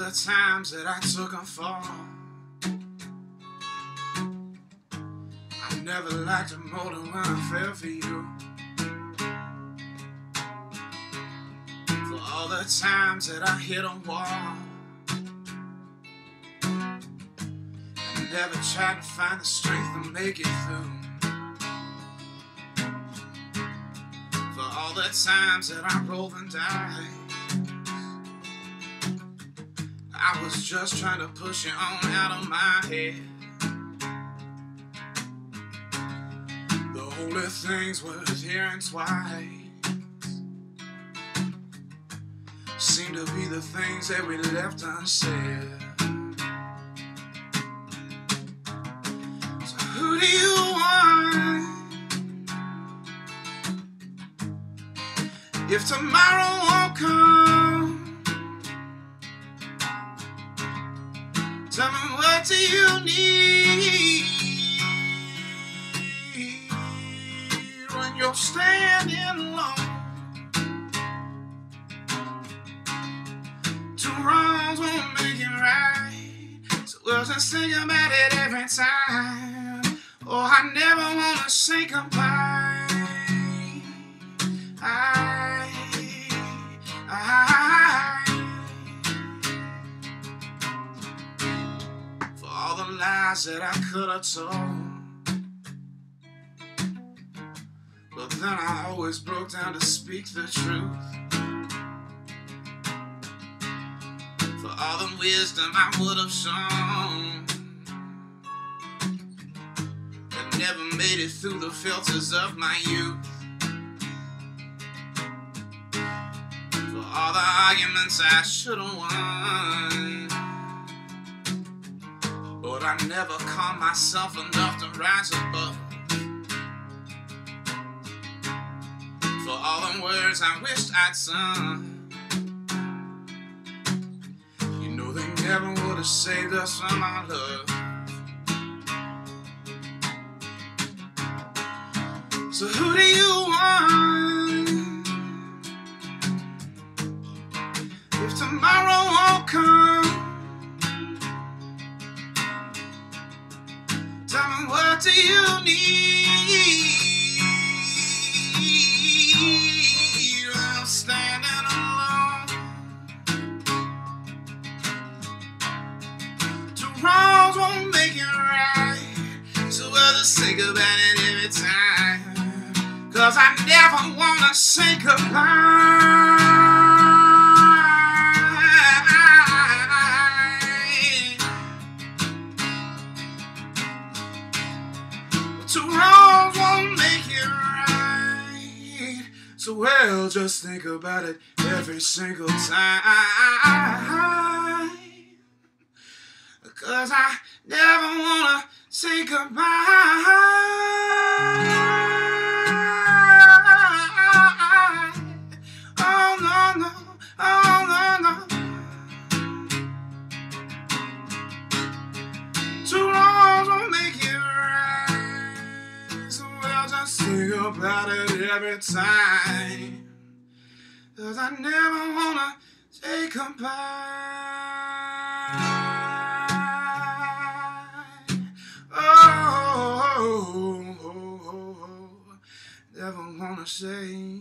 the times that I took a fall. I never liked it more than when I fell for you. For all the times that I hit a wall. I never tried to find the strength to make it through. For all the times that I rolled and died. I was just trying to push it on out of my head. The only things worth hearing twice seem to be the things that we left unsaid. So who do you want? If tomorrow won't come. Tell me what do you need when you're standing alone? Two wrongs won't make it right, so we'll just think about it every time. Oh, I never wanna say goodbye. Lies that I could have told. But then I always broke down to speak the truth. For all the wisdom I would have shown. That never made it through the filters of my youth. For all the arguments I should have won. But I never calmed myself enough to rise above. For all the words I wished I'd sung. You know they never would have saved us from our love. So who do you want? If tomorrow won't come. What do you need? I'm standing alone. Two wrongs won't make it right. So we'll just think about it every time. Cause I never wanna say goodbye. So we'll just think about it every single time. Cause I never wanna say goodbye. About it every time. Cause I never wanna say goodbye. Oh, oh, oh, oh, never wanna say